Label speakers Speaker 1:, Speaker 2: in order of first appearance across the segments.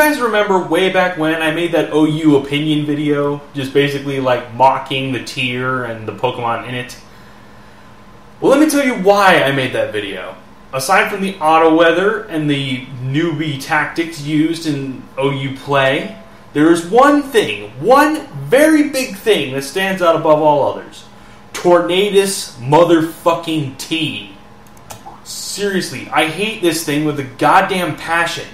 Speaker 1: guys remember way back when I made that OU opinion video, just basically like mocking the tier and the Pokemon in it? Well, let me tell you why I made that video. Aside from the auto weather and the newbie tactics used in OU play, there is one thing, one very big thing that stands out above all others. Tornadus motherfucking T. Seriously, I hate this thing with a goddamn passion.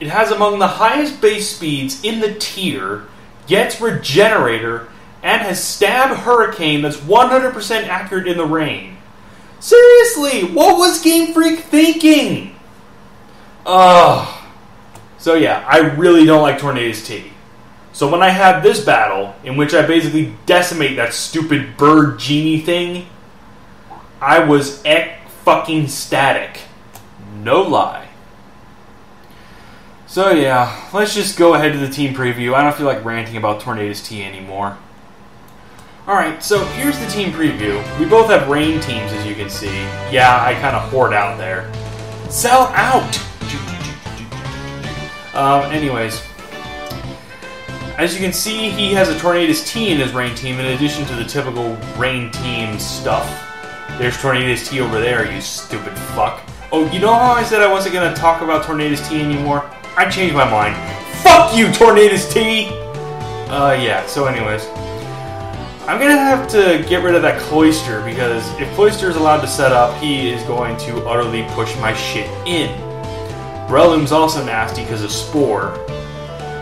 Speaker 1: It has among the highest base speeds in the tier, gets Regenerator, and has Stab Hurricane that's 100% accurate in the rain. Seriously, what was Game Freak thinking? Ugh. So yeah, I really don't like Tornadus T. So when I have this battle, in which I basically decimate that stupid bird genie thing, I was ek fucking static. No lie. So yeah, let's just go ahead to the team preview. I don't feel like ranting about Tornadus T anymore. Alright, so here's the team preview. We both have rain teams, as you can see. Yeah, I kind of hoard out there. Sell out! Um, anyways. As you can see, he has a Tornadus T in his rain team, in addition to the typical rain team stuff. There's Tornadus T over there, you stupid fuck. Oh, you know how I said I wasn't going to talk about Tornadus T anymore? I changed my mind. Fuck you, Tornadus T! Uh, yeah, so anyways. I'm gonna have to get rid of that Cloyster because if Cloyster is allowed to set up, he is going to utterly push my shit in. Breloom's also nasty because of Spore.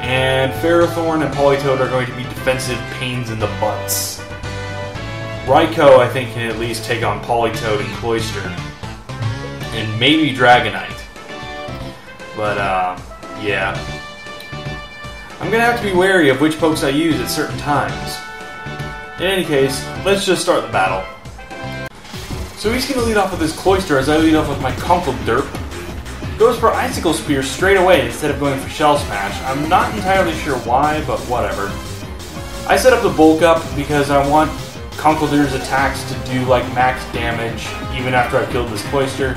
Speaker 1: And Ferrothorn and Politoed are going to be defensive pains in the butts. Raikou, I think, can at least take on Politoed and Cloyster. And maybe Dragonite. But, uh, yeah. I'm gonna have to be wary of which pokes I use at certain times. In any case, let's just start the battle. So he's to lead off with his Cloyster as I lead off with my Conkeldurr. Goes for Icicle Spear straight away instead of going for Shell Smash. I'm not entirely sure why, but whatever. I set up the Bulk Up because I want Conkeldurr's attacks to do like max damage even after I've killed this Cloyster.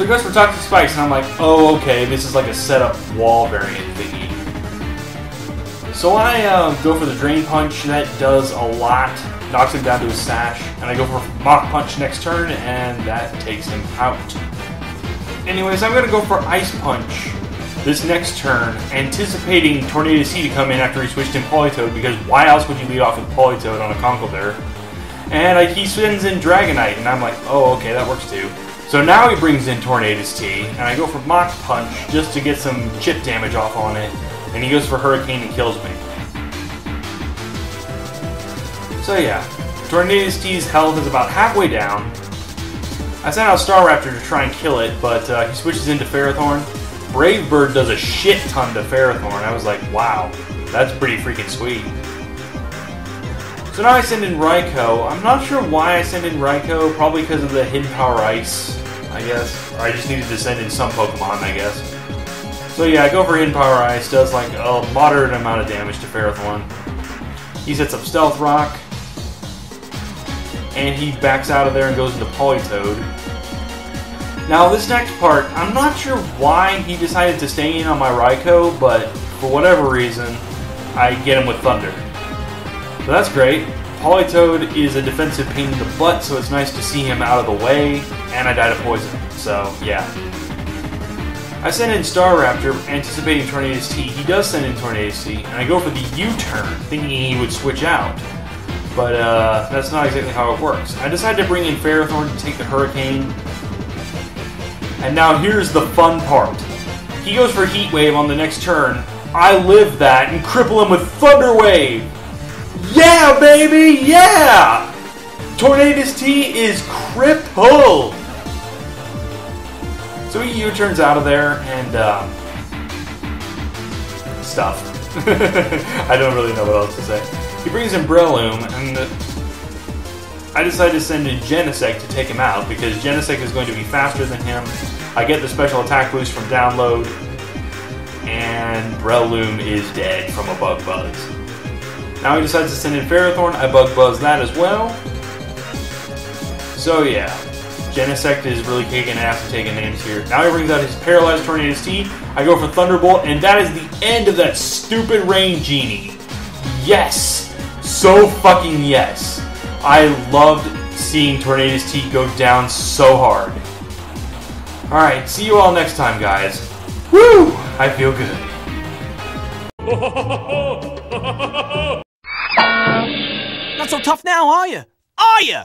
Speaker 1: So he goes for Toxic Spikes and I'm like, oh okay, this is like a setup wall variant thingy. So I uh, go for the Drain Punch, that does a lot, knocks him down to his sash, and I go for Mach Punch next turn, and that takes him out. Anyways, I'm going to go for Ice Punch this next turn, anticipating Tornadus T to come in after he switched in Politoed, because why else would you lead off with Politoed on a Conkeldurr? And I, he spins in Dragonite, and I'm like, oh, okay, that works too. So now he brings in Tornadus T, and I go for Mach Punch just to get some chip damage off on it and he goes for Hurricane and kills me. So yeah, Tornadus T's health is about halfway down. I sent out Staraptor to try and kill it, but uh, he switches into Ferrothorn. Brave Bird does a shit ton to Ferrothorn. I was like, wow, that's pretty freaking sweet. So now I send in Raikou. I'm not sure why I send in Raikou, probably because of the Hidden Power Ice, I guess. Or I just needed to send in some Pokemon, I guess. So yeah, I go for Hidden Power Ice, does like a moderate amount of damage to Ferrothorn. He sets up Stealth Rock, and he backs out of there and goes into Politoed. Now this next part, I'm not sure why he decided to stay in on my Raikou, but for whatever reason, I get him with Thunder. So that's great. Politoed is a defensive pain in the butt, so it's nice to see him out of the way, and I die to poison. So yeah, I send in Staraptor, anticipating Tornadus T. He does send in Tornadus T, and I go for the U-turn, thinking he would switch out. But uh, that's not exactly how it works. I decide to bring in Ferrothorn to take the Hurricane. And now here's the fun part. He goes for Heat Wave on the next turn. I live that and cripple him with Thunder Wave. Yeah, baby, yeah! Tornadus T is crippled. So he U-turns out of there and um, stuff. I don't really know what else to say. He brings in Breloom, and the, I decide to send in Genesect to take him out because Genesect is going to be faster than him. I get the special attack boost from download, and Breloom is dead from a Bug Buzz. Now he decides to send in Ferrothorn. I Bug Buzz that as well. So yeah, Genesect is really kicking ass and taking names here. Now he brings out his Paralyzed Tornadus T. I go for Thunderbolt, and that is the end of that stupid Rain Genie. Yes! So fucking yes. I loved seeing Tornadus T go down so hard. Alright, see you all next time, guys. Woo! I feel good.
Speaker 2: Not so tough now, are you? Are you?